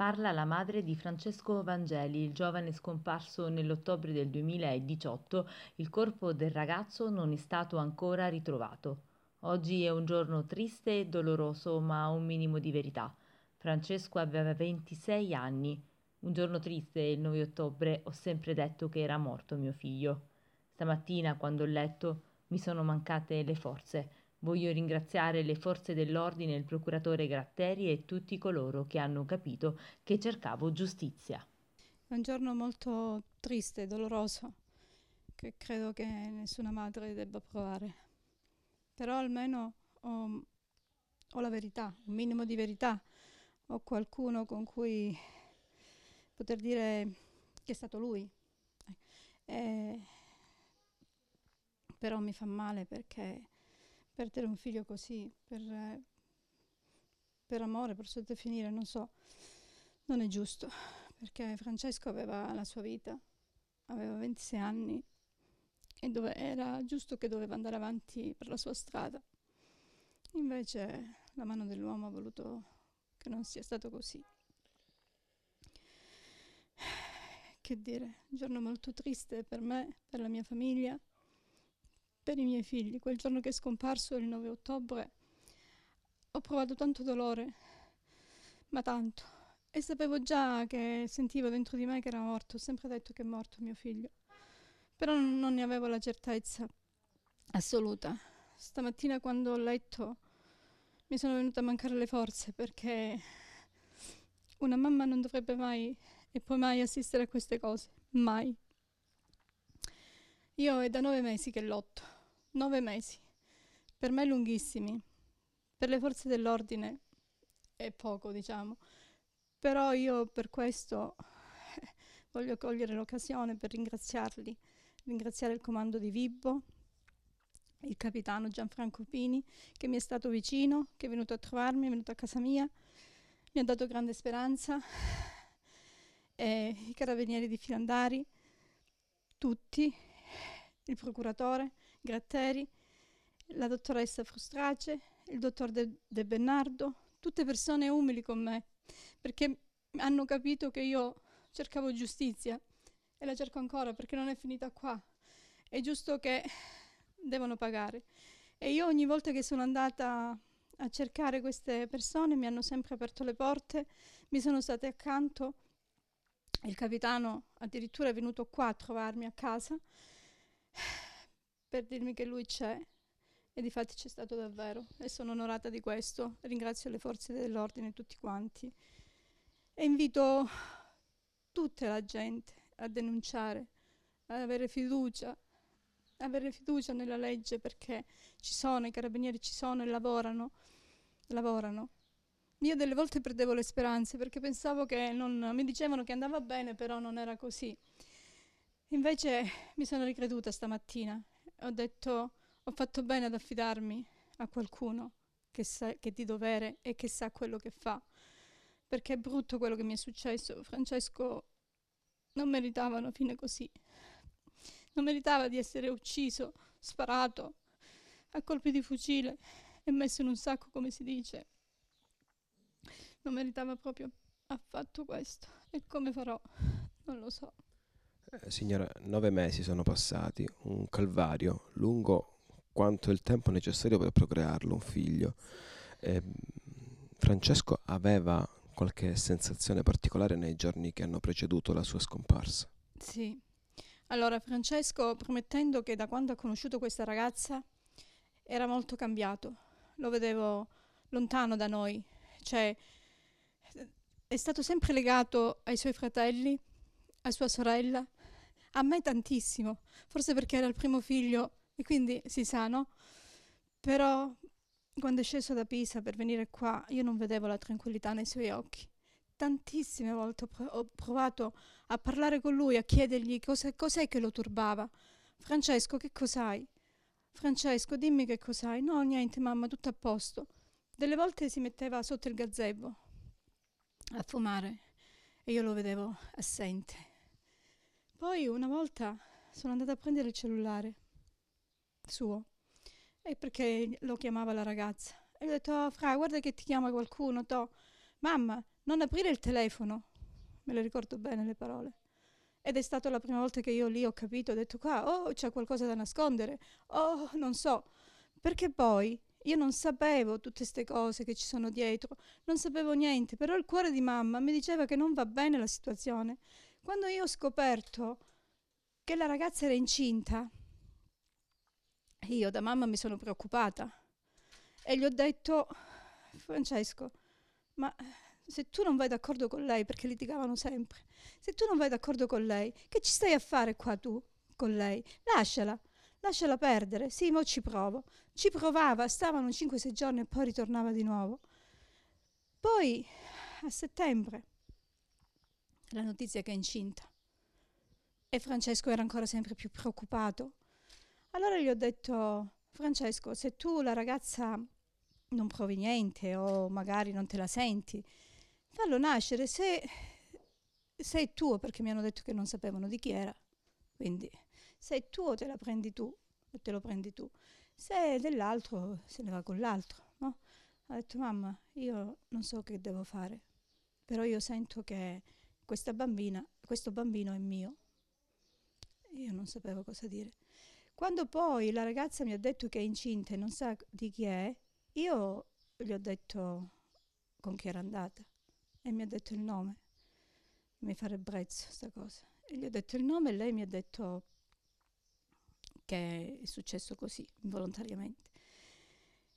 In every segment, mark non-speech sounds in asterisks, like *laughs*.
Parla la madre di Francesco Vangeli, il giovane scomparso nell'ottobre del 2018. Il corpo del ragazzo non è stato ancora ritrovato. Oggi è un giorno triste e doloroso, ma un minimo di verità. Francesco aveva 26 anni. Un giorno triste, il 9 ottobre, ho sempre detto che era morto mio figlio. Stamattina, quando ho letto, mi sono mancate le forze. Voglio ringraziare le forze dell'ordine, il procuratore Gratteri e tutti coloro che hanno capito che cercavo giustizia. È un giorno molto triste doloroso che credo che nessuna madre debba provare. Però almeno ho, ho la verità, un minimo di verità. Ho qualcuno con cui poter dire che è stato lui. E, però mi fa male perché perdere un figlio così per, per amore, per sottofinire, non so, non è giusto, perché Francesco aveva la sua vita, aveva 26 anni e dove, era giusto che doveva andare avanti per la sua strada. Invece la mano dell'uomo ha voluto che non sia stato così. Che dire, un giorno molto triste per me, per la mia famiglia, per i miei figli. Quel giorno che è scomparso, il 9 ottobre, ho provato tanto dolore, ma tanto. E sapevo già che sentivo dentro di me che era morto. Ho sempre detto che è morto mio figlio. Però non ne avevo la certezza assoluta. Stamattina quando ho letto mi sono venuta a mancare le forze perché una mamma non dovrebbe mai e poi mai assistere a queste cose. Mai. Io è da nove mesi che lotto, nove mesi, per me lunghissimi, per le forze dell'ordine è poco, diciamo, però io per questo *laughs* voglio cogliere l'occasione per ringraziarli, ringraziare il comando di Vibbo, il capitano Gianfranco Pini, che mi è stato vicino, che è venuto a trovarmi, è venuto a casa mia, mi ha dato grande speranza, *sighs* e i carabinieri di Filandari, tutti, il procuratore Gratteri, la dottoressa Frustrace, il dottor De, De Bernardo, tutte persone umili con me, perché hanno capito che io cercavo giustizia e la cerco ancora perché non è finita qua. È giusto che devono pagare. E io ogni volta che sono andata a cercare queste persone mi hanno sempre aperto le porte, mi sono state accanto. Il capitano addirittura è venuto qua a trovarmi a casa per dirmi che lui c'è e di fatti c'è stato davvero e sono onorata di questo. Ringrazio le forze dell'ordine tutti quanti e invito tutta la gente a denunciare, ad avere fiducia, avere fiducia nella legge perché ci sono, i carabinieri ci sono e lavorano, lavorano. Io delle volte perdevo le speranze perché pensavo che non, mi dicevano che andava bene, però non era così. Invece mi sono ricreduta stamattina. Ho detto, ho fatto bene ad affidarmi a qualcuno che, sa, che di dovere e che sa quello che fa. Perché è brutto quello che mi è successo. Francesco non meritava una fine così. Non meritava di essere ucciso, sparato, a colpi di fucile e messo in un sacco, come si dice. Non meritava proprio affatto questo. E come farò? Non lo so. Eh, signora, nove mesi sono passati, un calvario lungo quanto il tempo necessario per procrearlo, un figlio. Eh, Francesco aveva qualche sensazione particolare nei giorni che hanno preceduto la sua scomparsa? Sì. Allora, Francesco, promettendo che da quando ha conosciuto questa ragazza era molto cambiato, lo vedevo lontano da noi, cioè è stato sempre legato ai suoi fratelli, a sua sorella, a me tantissimo, forse perché era il primo figlio e quindi si sa, no? Però quando è sceso da Pisa per venire qua, io non vedevo la tranquillità nei suoi occhi. Tantissime volte ho, pro- ho provato a parlare con lui, a chiedergli cos'è, cos'è che lo turbava. Francesco, che cos'hai? Francesco, dimmi che cos'hai. No, niente, mamma, tutto a posto. Delle volte si metteva sotto il gazebo a fumare e io lo vedevo assente. Poi una volta sono andata a prendere il cellulare suo e perché lo chiamava la ragazza. E gli ho detto oh, fra guarda che ti chiama qualcuno to mamma non aprire il telefono, me le ricordo bene le parole. Ed è stata la prima volta che io lì ho capito, ho detto qua, oh c'è qualcosa da nascondere, oh non so, perché poi io non sapevo tutte queste cose che ci sono dietro, non sapevo niente, però il cuore di mamma mi diceva che non va bene la situazione. Quando io ho scoperto che la ragazza era incinta, io da mamma mi sono preoccupata e gli ho detto, Francesco, ma se tu non vai d'accordo con lei, perché litigavano sempre, se tu non vai d'accordo con lei, che ci stai a fare qua tu con lei? Lasciala, lasciala perdere, sì, mo ci provo. Ci provava, stavano 5-6 giorni e poi ritornava di nuovo. Poi, a settembre, la notizia che è incinta. E Francesco era ancora sempre più preoccupato. Allora gli ho detto, Francesco, se tu la ragazza non provi niente o magari non te la senti, fallo nascere. Se, se è tuo, perché mi hanno detto che non sapevano di chi era, quindi se è tuo te la prendi tu te lo prendi tu. Se è dell'altro se ne va con l'altro, no? Ha detto mamma, io non so che devo fare, però io sento che questa bambina, questo bambino è mio. Io non sapevo cosa dire. Quando poi la ragazza mi ha detto che è incinta e non sa di chi è, io gli ho detto con chi era andata e mi ha detto il nome. Mi fa ribrezzo questa cosa. E gli ho detto il nome e lei mi ha detto che è successo così, involontariamente.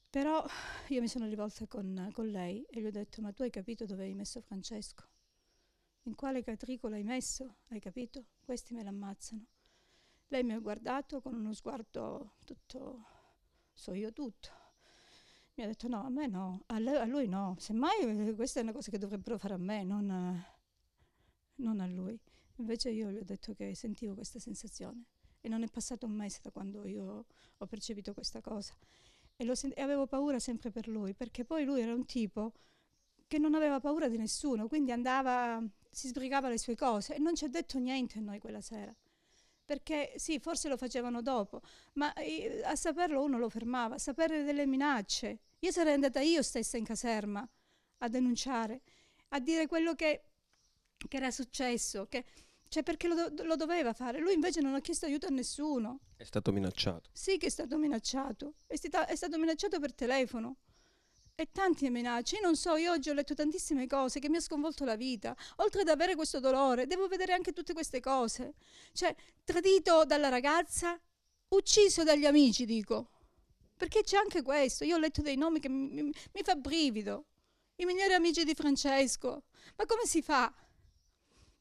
Però io mi sono rivolta con, con lei e gli ho detto ma tu hai capito dove hai messo Francesco? In quale catrico l'hai messo? Hai capito? Questi me l'ammazzano. Lei mi ha guardato con uno sguardo tutto, so io tutto. Mi ha detto no, a me no, a, le, a lui no. Semmai eh, questa è una cosa che dovrebbero fare a me, non, non a lui. Invece io gli ho detto che sentivo questa sensazione e non è passato un mese da quando io ho percepito questa cosa. E, e avevo paura sempre per lui, perché poi lui era un tipo che non aveva paura di nessuno, quindi andava, si sbrigava le sue cose e non ci ha detto niente a noi quella sera. Perché sì, forse lo facevano dopo, ma eh, a saperlo uno lo fermava, a sapere delle minacce. Io sarei andata io stessa in caserma a denunciare, a dire quello che, che era successo, che cioè perché lo, lo, doveva fare. Lui invece non ha chiesto aiuto a nessuno. È stato minacciato. Sì che è stato minacciato. È, stata, è stato minacciato per telefono. E tanti minacce. Io non so, io oggi ho letto tantissime cose che mi ha sconvolto la vita. Oltre ad avere questo dolore, devo vedere anche tutte queste cose. Cioè, tradito dalla ragazza, ucciso dagli amici, dico. Perché c'è anche questo. Io ho letto dei nomi che mi, mi, mi fa brivido. I migliori amici di Francesco. Ma come si fa?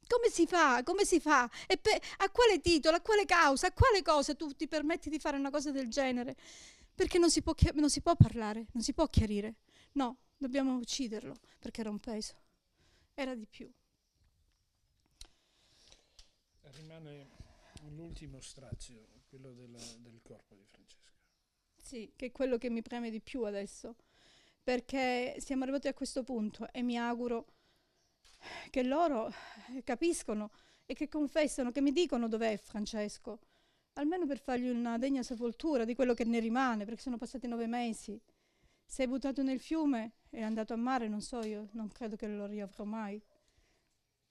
Come si fa? Come si fa? E pe- a quale titolo, a quale causa, a quale cosa tu ti permetti di fare una cosa del genere? Perché non si può, non si può parlare, non si può chiarire. No, dobbiamo ucciderlo perché era un peso. Era di più. Rimane l'ultimo strazio, quello della, del corpo di Francesca. Sì, che è quello che mi preme di più adesso, perché siamo arrivati a questo punto e mi auguro che loro capiscono e che confessano, che mi dicono dov'è Francesco, almeno per fargli una degna sepoltura di quello che ne rimane, perché sono passati nove mesi. Se è buttato nel fiume è andato a mare, non so io, non credo che lo riavrò mai.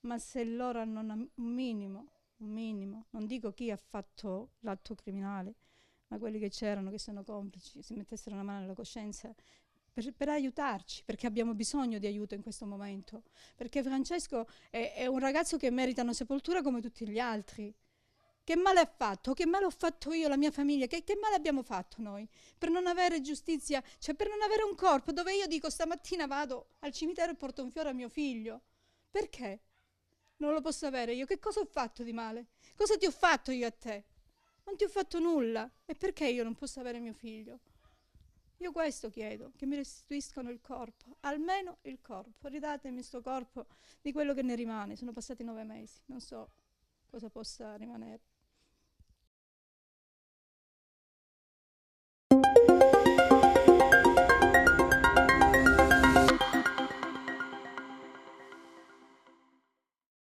Ma se loro hanno un minimo, un minimo, non dico chi ha fatto l'atto criminale, ma quelli che c'erano, che sono complici, si mettessero una mano alla coscienza per, per, aiutarci, perché abbiamo bisogno di aiuto in questo momento. Perché Francesco è, è, un ragazzo che merita una sepoltura come tutti gli altri. Che male ha fatto? Che male ho fatto io, la mia famiglia? Che, che male abbiamo fatto noi? Per non avere giustizia, cioè per non avere un corpo dove io dico stamattina vado al cimitero e porto un fiore a mio figlio. Perché? Non lo posso avere io. Che cosa ho fatto di male? Cosa ti ho fatto io a te? Non ti ho fatto nulla. E perché io non posso avere mio figlio? Io questo chiedo, che mi restituiscano il corpo, almeno il corpo, ridatemi questo corpo di quello che ne rimane, sono passati nove mesi, non so cosa possa rimanere.